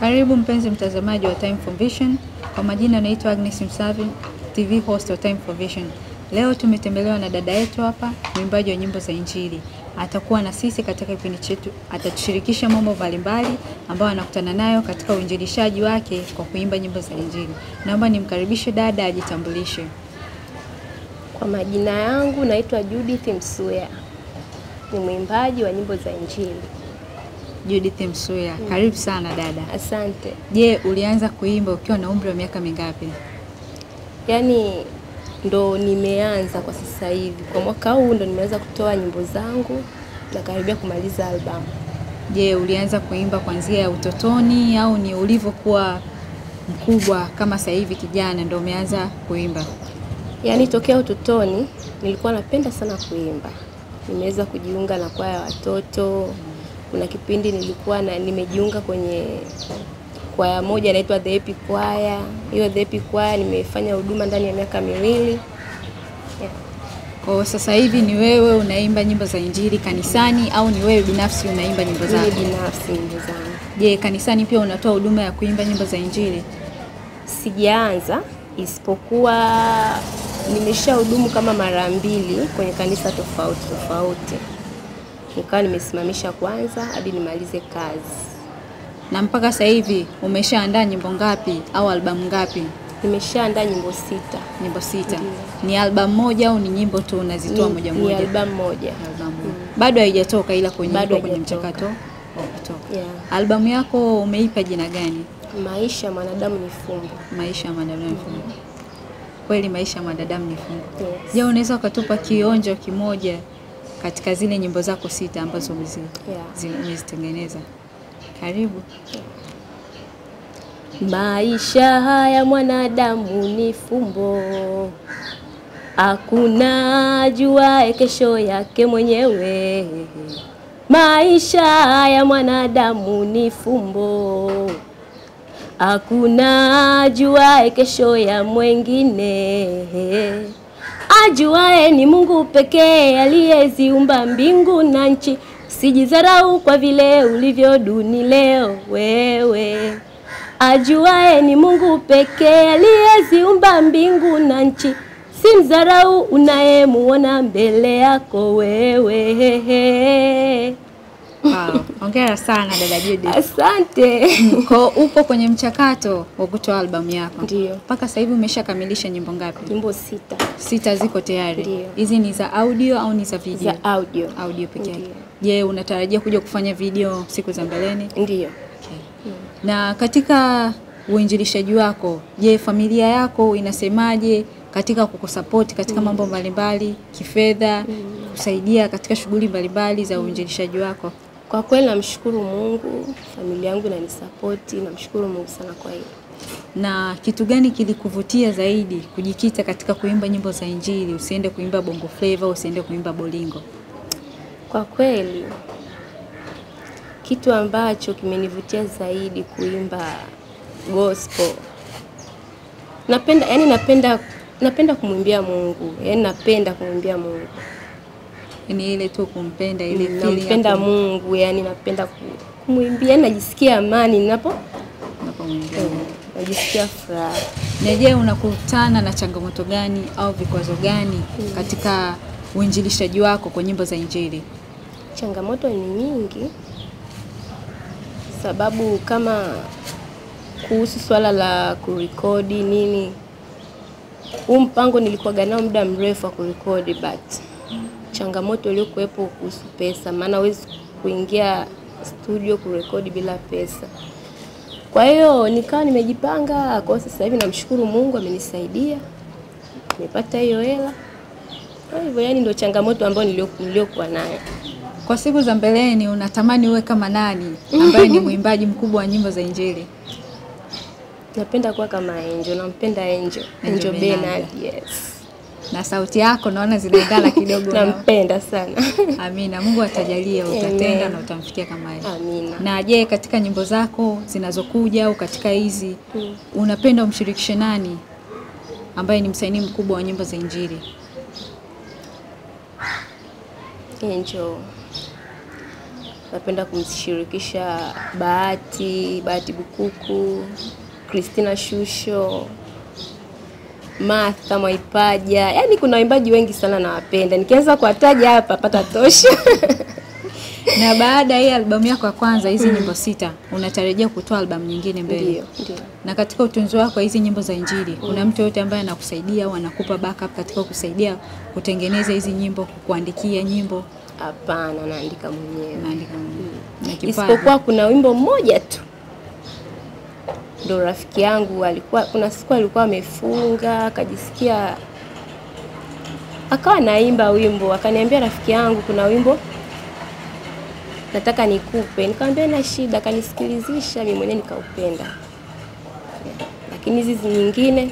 Karibu mpenzi mtazamaji wa Time for Vision. Kwa majina naitwa Agnes Msavi, TV host wa Time for Vision. Leo tumetembelewa na dada yetu hapa, mwimbaji wa nyimbo za Injili. Atakuwa na sisi katika kipindi chetu, atatushirikisha mambo mbalimbali ambayo anakutana nayo katika uinjilishaji wake kwa kuimba nyimbo za Injili. Naomba nimkaribishe dada ajitambulishe. Kwa majina yangu naitwa Judith Msuya, ni mwimbaji wa nyimbo za Injili. Judith Msuya, Mm. karibu sana dada. Asante. Je, ulianza kuimba ukiwa na umri wa miaka mingapi? Yaani ndo nimeanza kwa sasa hivi, kwa mwaka huu ndo nimeanza kutoa nyimbo zangu na karibia kumaliza albamu. Je, ulianza kuimba kuanzia ya utotoni au ni ulivyokuwa mkubwa kama sasa hivi kijana ndo umeanza kuimba? Yaani tokea utotoni nilikuwa napenda sana kuimba. Nimeweza kujiunga na kwaya ya watoto. Kuna kipindi nilikuwa na nimejiunga kwenye kwaya moja inaitwa The Epic Choir. Hiyo The Epic Choir nimefanya huduma ndani ya miaka miwili. Yeah. Kwa sasa hivi ni wewe unaimba nyimbo za Injili kanisani au ni wewe binafsi unaimba nyimbo Mimi binafsi nyimbo zangu Je, kanisani pia unatoa huduma ya kuimba nyimbo za Injili? sijaanza, isipokuwa nimeshahudumu kama mara mbili kwenye kanisa tofauti tofauti, nikawa nimesimamisha kwanza hadi nimalize kazi. Na mpaka sasa hivi umeshaandaa nyimbo ngapi au albamu ngapi? Nimeshaandaa nyimbo sita, Nyimbo sita. Ndiyo. Ni albamu moja au ni nyimbo tu unazitoa moja moja ni moja? albamu moja. Albamu. Bado haijatoka ila kwenye Bado kwenye mchakato wa kutoka. Yeah. Albamu yako umeipa jina gani? Maisha mwanadamu ni fumbo. Maisha mwanadamu ni fumbo. Kweli maisha ya mwanadamu ni fumbo. Yes. Je, unaweza ukatupa kionjo kimoja katika zile nyimbo zako sita ambazo umezitengeneza. Yeah. Karibu. Maisha haya mwanadamu ni fumbo, hakuna jua kesho yake mwenyewe. Maisha haya mwanadamu ni fumbo, hakuna jua kesho ya mwengine. Ajuaye ni Mungu pekee aliyeziumba mbingu na nchi. Usijidharau kwa vile ulivyo duni leo wewe. Ajuae ni Mungu pekee aliyeziumba mbingu na nchi. Si mdharau unayemuona mbele yako wewe. Wow. Hongera sana dada Judith. Asante. Kwa upo kwenye mchakato wa kutoa albamu yako. Ndio. Mpaka sasa hivi umeshakamilisha nyimbo ngapi? Nyimbo sita Sita ziko tayari. Ndio. Hizi ni za audio au ni za video? za audio. Audio peke yake. Je, unatarajia kuja kufanya video siku za mbeleni? Ndio. Okay. Na katika uinjilishaji wako, je, familia yako inasemaje katika kukusapoti katika mambo mbalimbali, kifedha, kusaidia katika shughuli mbalimbali za uinjilishaji wako? Kwa kweli namshukuru Mungu, familia yangu inanisapoti, namshukuru Mungu sana kwa hilo. Na kitu gani kilikuvutia zaidi kujikita katika kuimba nyimbo za Injili, usiende kuimba bongo flava, usiende kuimba bolingo? Kwa kweli kitu ambacho kimenivutia zaidi kuimba gospel, napenda yani, napenda napenda kumwimbia Mungu, yani napenda kumwimbia Mungu, Ni ile tu kumpenda ile Mm, nampenda Mungu, yani napenda ku- kumwimbia, yani najisikia amani ninapo mungu najisikia furaha. Na je, unakutana na changamoto gani au vikwazo gani mm, katika uinjilishaji wako kwa nyimbo za Injili? Changamoto ni nyingi, sababu kama kuhusu swala la kurekodi nini, huu mpango nilikuwa nao muda mrefu wa kurekodi, but changamoto iliyokuwepo kuhusu pesa, maana huwezi kuingia studio kurekodi bila pesa. Kwa hiyo nikawa nimejipanga. Kwa sasa hivi namshukuru Mungu amenisaidia, nimepata hiyo hela. Kwa hivyo yani ndio changamoto ambayo niliyokuwa nayo. Kwa siku za mbeleni unatamani uwe kama nani ambaye ni mwimbaji mkubwa wa nyimbo za Injili? Napenda kuwa kama Angel, nampenda Angel, Angel Angel yes. Na sauti yako naona zinaendana kidogo. Nampenda sana. Amina, Mungu atajalia utatenda na utamfikia kama yeye. Amina. Na je, katika nyimbo zako zinazokuja au katika hizi Mm. unapenda umshirikishe nani ambaye ni msanii mkubwa wa nyimbo za Injili? enjo napenda kumshirikisha Bahati, Bahati Bukuku, Christina Shusho, Martha Mwaipaja. Yaani kuna waimbaji wengi sana nawapenda. Nikianza kuwataja hapa pata tosha. Na baada ya albamu yako ya kwanza hizi nyimbo sita, unatarajia kutoa albamu nyingine mbele? Ndio, ndiyo. Na katika utunzi wako wa hizi nyimbo za Injili, kuna mtu yote ambaye anakusaidia au anakupa backup katika kusaidia kutengeneza hizi nyimbo, kukuandikia nyimbo? Hapana, naandika mwenyewe. Naandika mwenyewe. Na. Isipokuwa kuna wimbo mmoja tu ndo rafiki yangu alikuwa, kuna siku alikuwa amefunga akajisikia, akawa naimba wimbo, akaniambia rafiki yangu, kuna wimbo nataka nikupe. Nikamwambia na shida, akanisikilizisha, mimi mwenyewe nikaupenda. Lakini hizi nyingine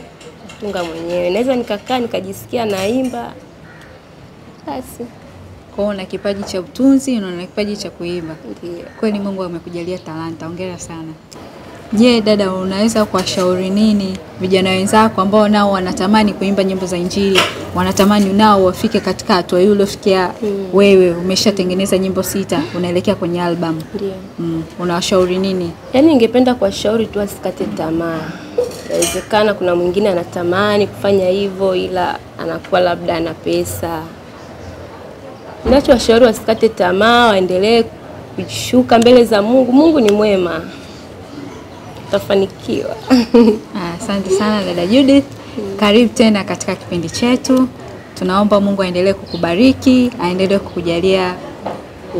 tunga mwenyewe, naweza nikakaa nikajisikia naimba basi. Kwa na una kipaji cha utunzi na una kipaji cha kuimba. Ndio. Kweli Mungu amekujalia talanta, hongera sana. Je, dada, unaweza kuwashauri nini vijana wenzako ambao nao wanatamani kuimba nyimbo za Injili, wanatamani nao wafike katika hatua hiyo uliofikia wewe? Umeshatengeneza nyimbo sita, unaelekea kwenye album Ndio. mm. Unawashauri nini? Yaani ningependa kuwashauri tu wasikate tamaa. Inawezekana kuna mwingine anatamani kufanya hivyo, ila anakuwa labda ana pesa. Ninachowashauri wasikate tamaa, waendelee kushuka mbele za Mungu. Mungu ni mwema, utafanikiwa. Ah, Asante sana dada Judith, karibu tena katika kipindi chetu. Tunaomba Mungu aendelee kukubariki, aendelee kukujalia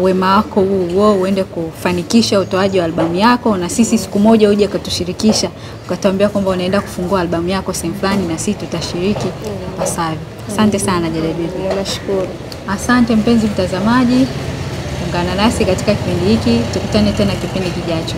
wema wako huu huo uende kufanikisha utoaji wa albamu yako, na sisi siku moja uje ukatushirikisha ukatuambia kwamba unaenda kufungua albamu yako sehemu fulani, na sisi tutashiriki pasavyo. Asante sana dada Judith. Nashukuru. Asante mpenzi mtazamaji, ungana nasi katika kipindi hiki, tukutane tena kipindi kijacho.